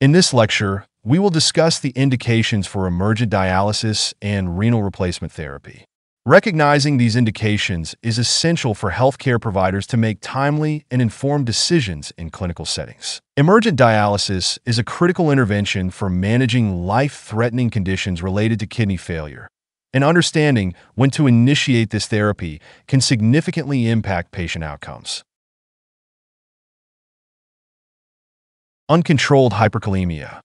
In this lecture, we will discuss the indications for emergent dialysis and renal replacement therapy. Recognizing these indications is essential for healthcare providers to make timely and informed decisions in clinical settings. Emergent dialysis is a critical intervention for managing life-threatening conditions related to kidney failure, and understanding when to initiate this therapy can significantly impact patient outcomes. Uncontrolled hyperkalemia.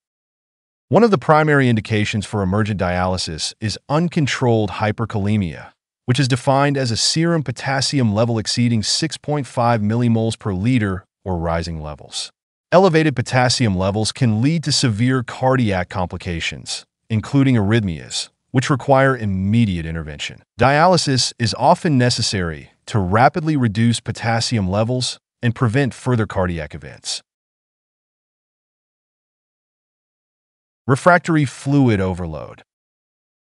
One of the primary indications for emergent dialysis is uncontrolled hyperkalemia, which is defined as a serum potassium level exceeding 6.5 millimoles per liter or rising levels. Elevated potassium levels can lead to severe cardiac complications, including arrhythmias, which require immediate intervention. Dialysis is often necessary to rapidly reduce potassium levels and prevent further cardiac events. Refractory fluid overload.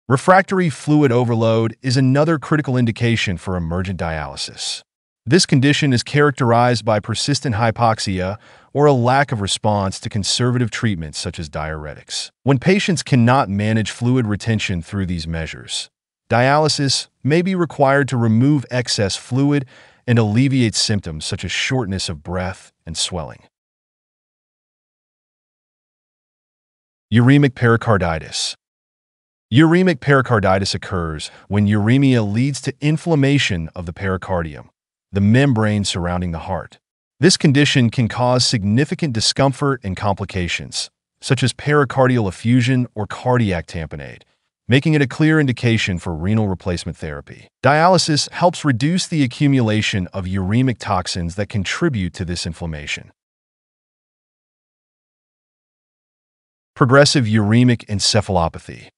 Refractory fluid overload is another critical indication for emergent dialysis. This condition is characterized by persistent hypoxia or a lack of response to conservative treatments such as diuretics. When patients cannot manage fluid retention through these measures, dialysis may be required to remove excess fluid and alleviate symptoms such as shortness of breath and swelling. Uremic pericarditis. Uremic pericarditis occurs when uremia leads to inflammation of the pericardium, the membrane surrounding the heart. This condition can cause significant discomfort and complications, such as pericardial effusion or cardiac tamponade, making it a clear indication for renal replacement therapy. Dialysis helps reduce the accumulation of uremic toxins that contribute to this inflammation. Progressive uremic encephalopathy.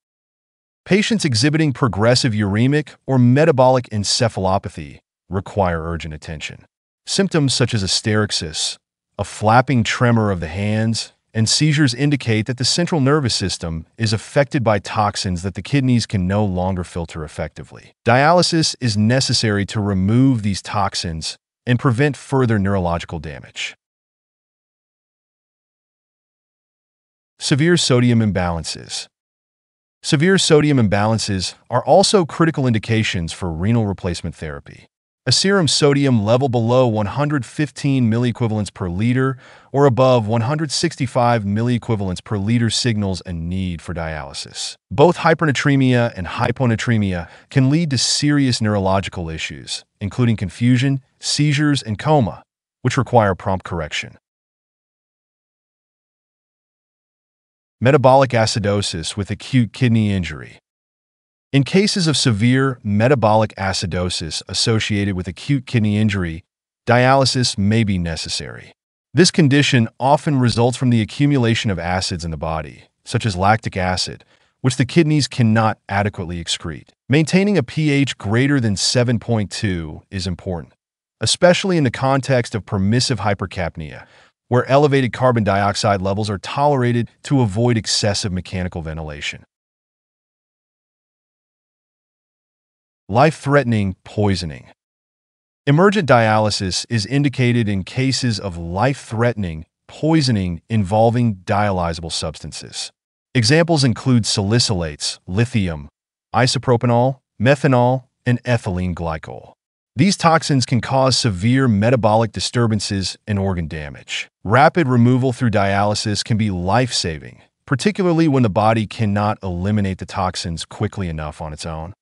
Patients exhibiting progressive uremic or metabolic encephalopathy require urgent attention. Symptoms such as asterixis, a flapping tremor of the hands, and seizures indicate that the central nervous system is affected by toxins that the kidneys can no longer filter effectively. Dialysis is necessary to remove these toxins and prevent further neurological damage. Severe sodium imbalances. Severe sodium imbalances are also critical indications for renal replacement therapy. A serum sodium level below 115 milliequivalents per liter or above 165 milliequivalents per liter signals a need for dialysis. Both hypernatremia and hyponatremia can lead to serious neurological issues, including confusion, seizures, and coma, which require prompt correction. Metabolic acidosis with acute kidney injury. In cases of severe metabolic acidosis associated with acute kidney injury, dialysis may be necessary. This condition often results from the accumulation of acids in the body, such as lactic acid, which the kidneys cannot adequately excrete. Maintaining a pH greater than 7.2 is important, especially in the context of permissive hypercapnia, where elevated carbon dioxide levels are tolerated to avoid excessive mechanical ventilation. Life-threatening poisoning. Emergent dialysis is indicated in cases of life-threatening poisoning involving dialyzable substances. Examples include salicylates, lithium, isopropanol, methanol, and ethylene glycol. These toxins can cause severe metabolic disturbances and organ damage. Rapid removal through dialysis can be life-saving, particularly when the body cannot eliminate the toxins quickly enough on its own.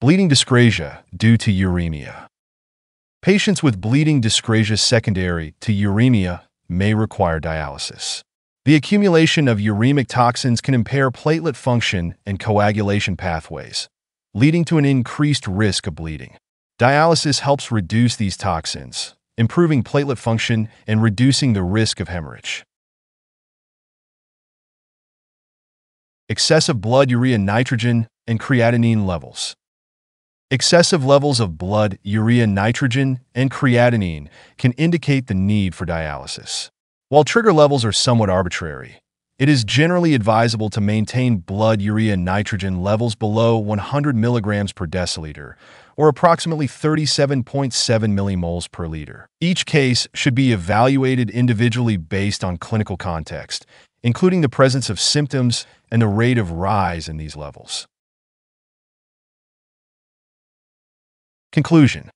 Bleeding dyscrasia due to uremia. Patients with bleeding dyscrasia secondary to uremia may require dialysis. The accumulation of uremic toxins can impair platelet function and coagulation pathways, leading to an increased risk of bleeding. Dialysis helps reduce these toxins, improving platelet function and reducing the risk of hemorrhage. Excessive blood urea nitrogen and creatinine levels. Excessive levels of blood urea nitrogen and creatinine can indicate the need for dialysis. While trigger levels are somewhat arbitrary, It is generally advisable to maintain blood urea nitrogen levels below 100 milligrams per deciliter, or approximately 37.7 millimoles per liter. Each case should be evaluated individually based on clinical context, including the presence of symptoms and the rate of rise in these levels. Conclusion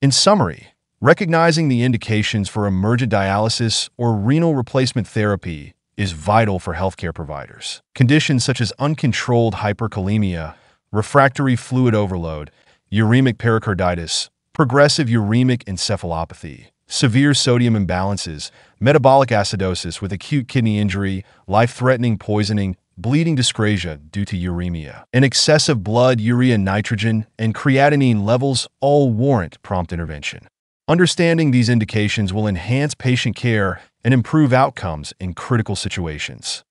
In summary, recognizing the indications for emergent dialysis or renal replacement therapy is vital for healthcare providers. Conditions such as uncontrolled hyperkalemia, refractory fluid overload, uremic pericarditis, progressive uremic encephalopathy, severe sodium imbalances, metabolic acidosis with acute kidney injury, life-threatening poisoning, bleeding dyscrasia due to uremia, and excessive blood urea nitrogen and creatinine levels all warrant prompt intervention. Understanding these indications will enhance patient care and improve outcomes in critical situations.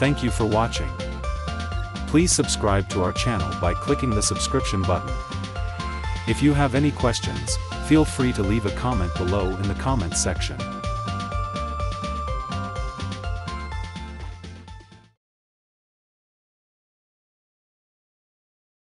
Thank you for watching. Please subscribe to our channel by clicking the subscription button. If you have any questions, feel free to leave a comment below in the comments section.